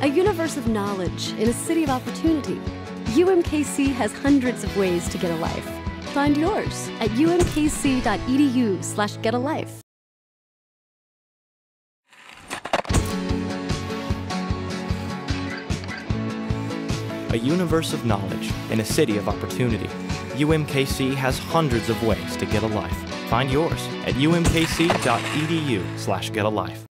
A universe of knowledge in a city of opportunity. UMKC has hundreds of ways to get a life. Find yours at umkc.edu slash get a universe of knowledge in a city of opportunity. UMKC has hundreds of ways to get a life. Find yours at umkc.edu slash get.